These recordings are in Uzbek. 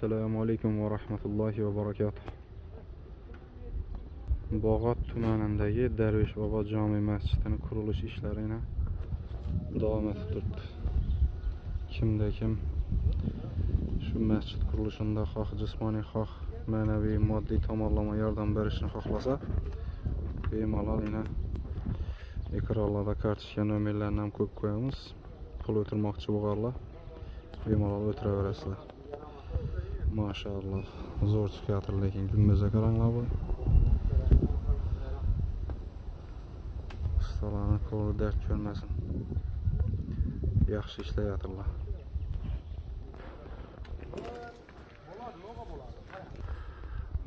assalomu alaykum va rahmatullohi va barakatuh. Bog'ot tumanidagi darvesh bobo jome masjidini qurilish ishlari yana davom etib turibdi. Kimda kim? Shu masjid qurilishida xoh jismoniy xoh ma'naviy moddiy tomonlama yordam berishni xohlasa bemalol yana ekranlarda kartochka nomerlarini ham qo'yib qo'yamiz. Pul o'tirmoqchi bo'lganlar bemalol o'tiraverasizlar. Maşallah. Zor çıxıyatır, lakin günbəzə qaranlığı. Ustaların kolu dərd görməsin. Yaxşı işlə yatırlar.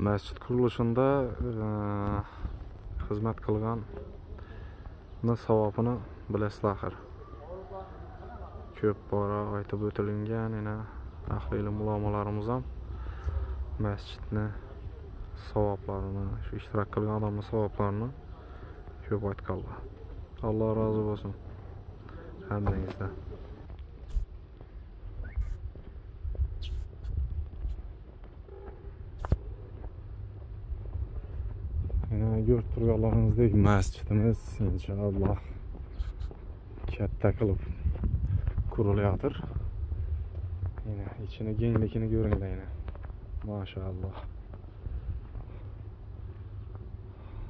Məscid kuruluşunda ə, e, xidmət qılğan nə savabını biləsiz axır. Köp bara aytıb ötülüngən, elə ahli ilm ham masjidni savoblarini shu ishtirok qilgan odamni savoblarini ko'p aytganlar. Alloh rozi bo'lsin hammangizdan mana ko'rib turganlaringizdek masjidimiz inshaalloh katta qilib qurilayotir Yine içini geylikini görün de yine. Maşallah.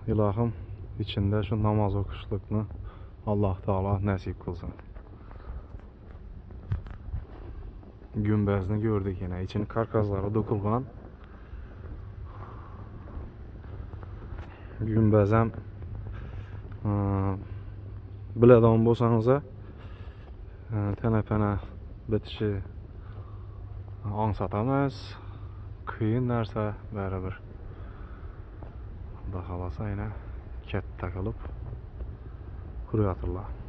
İlahım içinde şu namaz okuşluğunu Allah Teala nəsib qılsın. Günbəzini gördük yenə. İçini karkazlara dokulğan. Günbəzəm ıı, bilədən bolsanıza ıı, tənəpənə bitişi bitishi ongsatar emas qiyin narsa baribir xudo xohlasa yana katta qilib quryotirlar